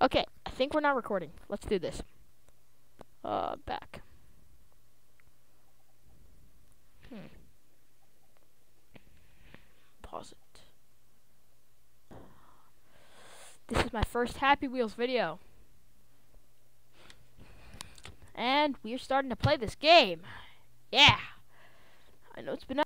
Okay, I think we're not recording. Let's do this. Uh, back. Hmm. Pause it. This is my first Happy Wheels video. And we're starting to play this game. Yeah. I know it's been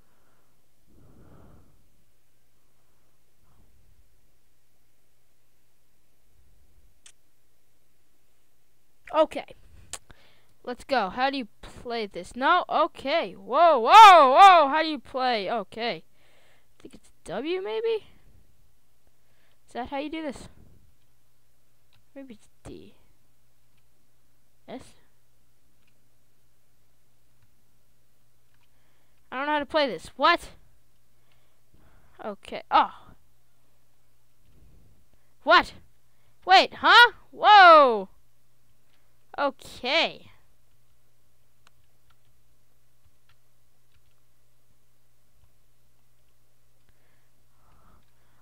Okay. Let's go. How do you play this? No? Okay. Whoa, whoa, whoa. How do you play? Okay. I think it's W, maybe? Is that how you do this? Maybe it's D. S? I don't know how to play this. What? Okay. Oh. What? Wait, huh? Whoa! Okay.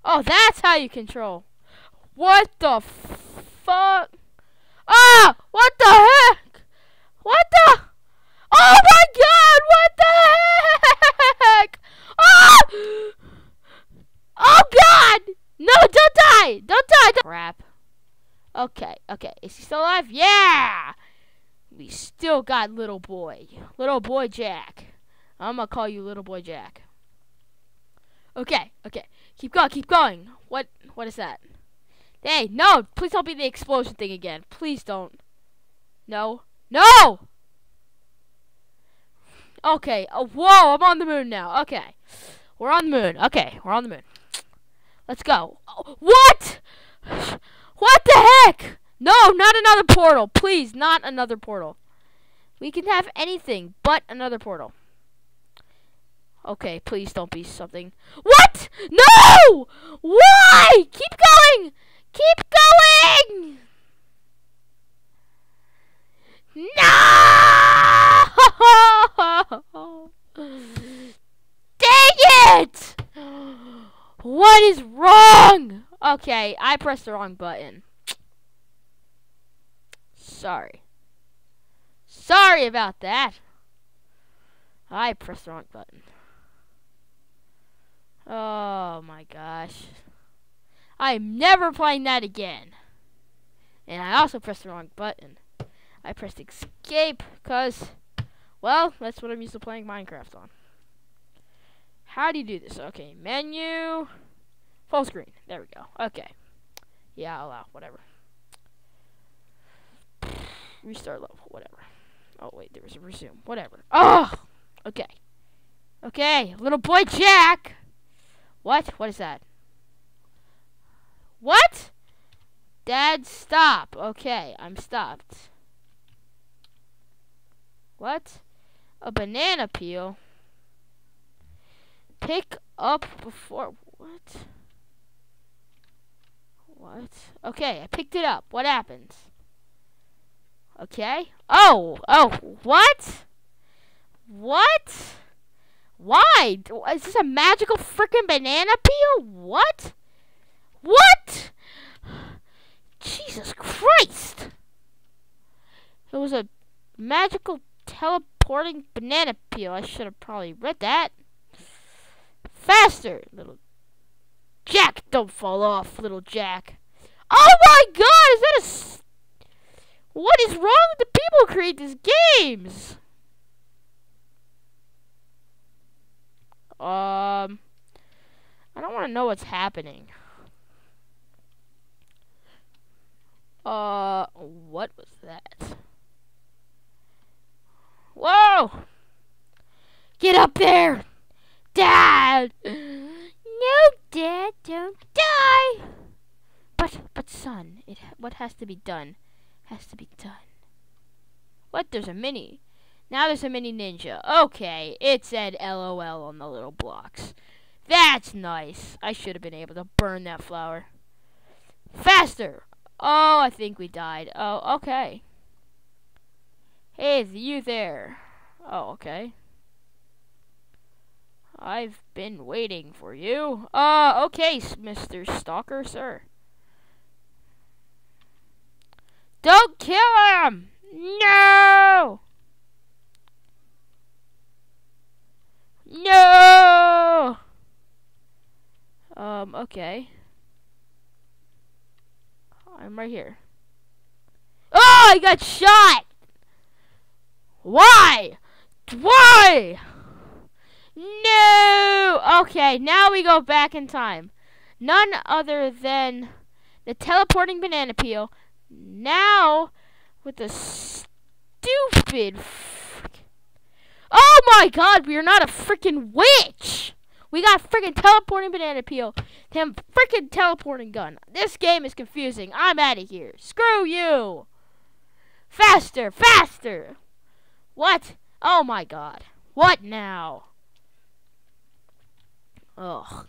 Oh, that's how you control. What the fuck? Ah! What the heck? What the? Oh my god! What the heck? Ah! Oh god! No, don't die! Don't die! Don't Crap. Okay, okay. Is he still alive? Yeah! We still got little boy. Little boy Jack. I'm gonna call you little boy Jack. Okay, okay. Keep going, keep going. What what is that? Hey, no! Please don't be the explosion thing again. Please don't. No. No! Okay. Oh, whoa, I'm on the moon now. Okay. We're on the moon. Okay, we're on the moon. Let's go. Oh, what? What the heck? No, not another portal. Please, not another portal. We can have anything but another portal. Okay, please don't be something. What? No! Why? Keep going! Keep going! No! Dang it! What is wrong? Okay, I pressed the wrong button. Sorry. Sorry about that. I pressed the wrong button. Oh my gosh. I'm never playing that again. And I also pressed the wrong button. I pressed escape because, well, that's what I'm used to playing Minecraft on. How do you do this? Okay, menu. Full screen. There we go. Okay. Yeah, I'll allow. Whatever. Restart level. Whatever. Oh, wait. There was a resume. Whatever. Oh! Okay. Okay. Little boy Jack! What? What is that? What? Dad, stop. Okay, I'm stopped. What? A banana peel? Pick up before... What? What? Okay, I picked it up. What happens? Okay. Oh! Oh! What? What? Why? Is this a magical freaking banana peel? What? What? Jesus Christ! It was a magical teleporting banana peel. I should have probably read that. Faster, little don't fall off, little Jack. Oh my god, is that a... What is wrong with the people who create these games? Um... I don't want to know what's happening. Uh, what was that? Whoa! Get up there! Dad! Dad, don't die! But, but son, it what has to be done has to be done. What? There's a mini. Now there's a mini ninja. Okay, it said LOL on the little blocks. That's nice. I should have been able to burn that flower. Faster! Oh, I think we died. Oh, okay. Hey, you there. Oh, okay. I've been waiting for you. Uh, okay, Mr. Stalker, sir. Don't kill him! No! No! Um, okay. I'm right here. Oh, I got shot! Why? Why? No! Okay, now we go back in time. None other than the teleporting banana peel. Now, with the stupid. oh my god, we are not a freaking witch! We got freaking teleporting banana peel. Him freaking teleporting gun. This game is confusing. I'm out of here. Screw you! Faster! Faster! What? Oh my god. What now? Ugh.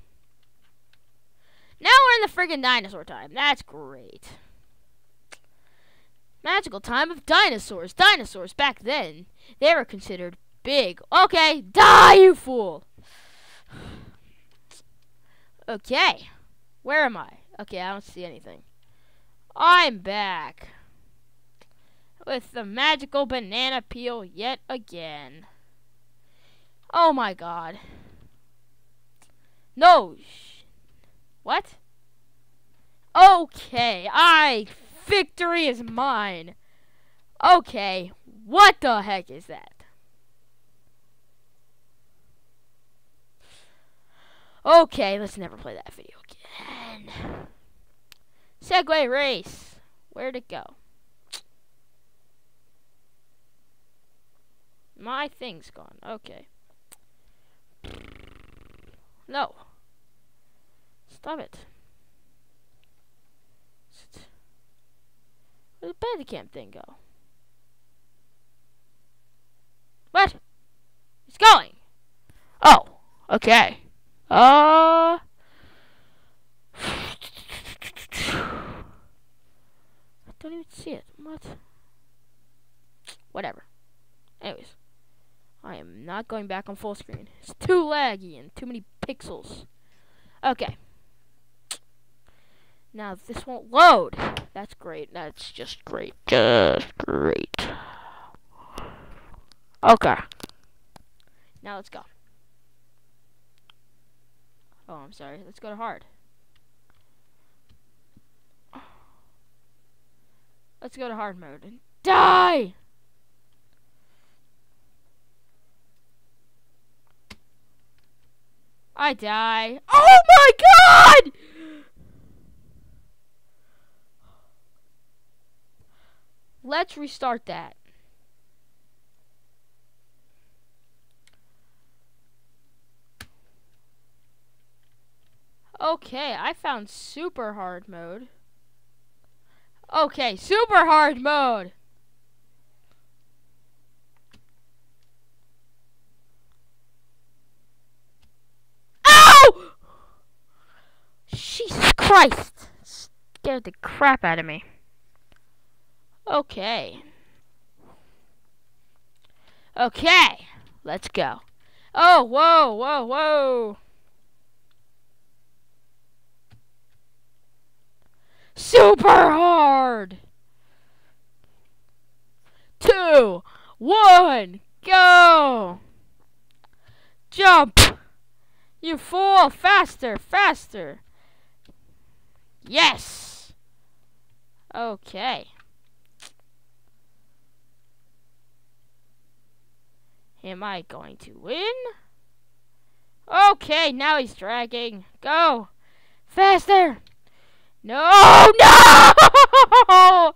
Now we're in the friggin' dinosaur time. That's great. Magical time of dinosaurs. Dinosaurs back then, they were considered big. Okay, die, you fool! Okay, where am I? Okay, I don't see anything. I'm back with the magical banana peel yet again. Oh my god. No. What? Okay, I victory is mine. Okay, what the heck is that? Okay, let's never play that video again. Segway race. Where'd it go? My thing's gone. Okay. No. Stop it. Where did the Bandicam thing go? What? It's going. Oh, okay. Uh. I don't even see it. What? Whatever. Anyways. I am not going back on full screen. It's too laggy and too many pixels. Okay. Now this won't load. That's great. That's just great. Just great. Okay. Now let's go. Oh, I'm sorry. Let's go to hard. Let's go to hard mode and die! I die. Oh my god! Let's restart that. Okay, I found super hard mode. Okay, super hard mode. Ow! Jesus Christ! Scared the crap out of me. Okay. Okay. Let's go. Oh, whoa, whoa, whoa. Super hard. Two, one, go. Jump. You fool. Faster, faster. Yes! Okay. Am I going to win? Okay, now he's dragging. Go! Faster! No! No!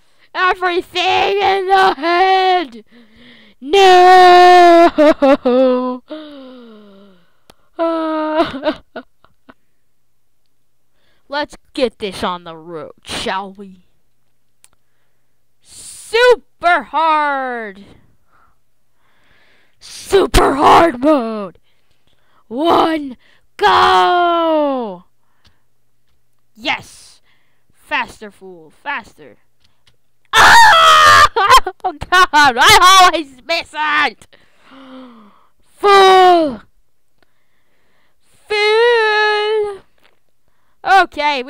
Everything in the head! No! Let's get this on the road, shall we? Super hard! Super hard mode! One, go! Yes! Faster, fool, faster. Ah! Oh god, I always miss it! Fool! Fool! Okay.